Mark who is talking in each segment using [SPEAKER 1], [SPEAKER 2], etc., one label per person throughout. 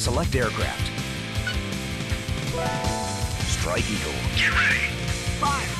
[SPEAKER 1] Select aircraft. Strike Eagle.
[SPEAKER 2] Get ready.
[SPEAKER 1] Fire!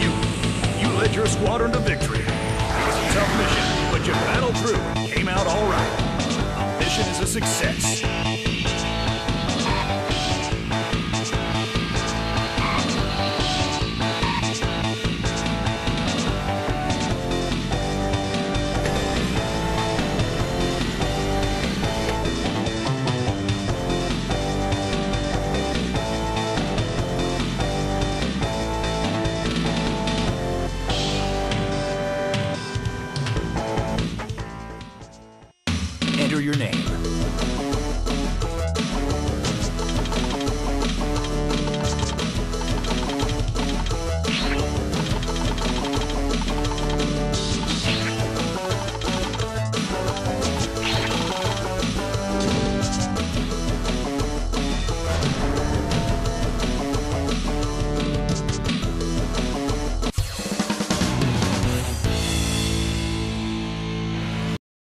[SPEAKER 1] You. You led your squadron to victory. It was a tough mission, but you battled through came out all right. Our mission is a success.